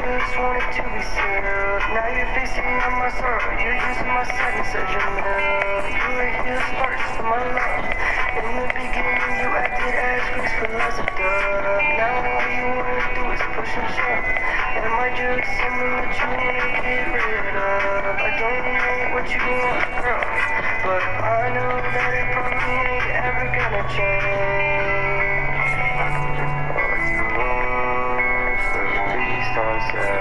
just wanted to be sealed. Now you're facing my sorrow. You're using my sadness as your meal. You were here first my love. In the beginning, you acted as graceful as a dove. Now all you wanna do is push and shove. Am I just someone that you wanna get rid of? I don't know what you want, girl, but I know that it probably ain't ever gonna change.